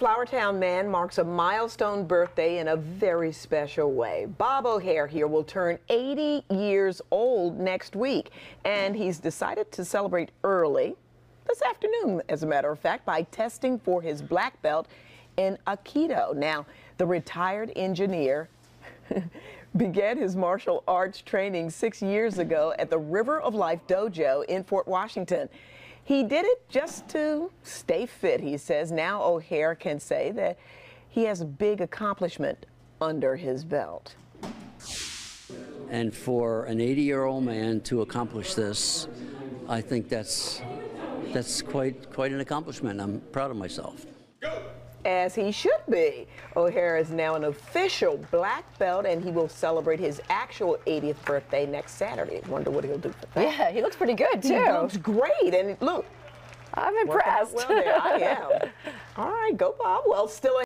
Flourtown man marks a milestone birthday in a very special way. Bob O'Hare here will turn 80 years old next week, and he's decided to celebrate early this afternoon, as a matter of fact, by testing for his black belt in Aikido. Now, the retired engineer began his martial arts training six years ago at the River of Life Dojo in Fort Washington. He did it just to stay fit, he says. Now O'Hare can say that he has a big accomplishment under his belt. And for an 80 year old man to accomplish this, I think that's, that's quite, quite an accomplishment. I'm proud of myself. As he should be. O'Hare is now an official black belt, and he will celebrate his actual 80th birthday next Saturday. Wonder what he'll do for that. Yeah, he looks pretty good, too. He looks great, and look. I'm impressed. Well, there I am. All right, go Bob. Well, still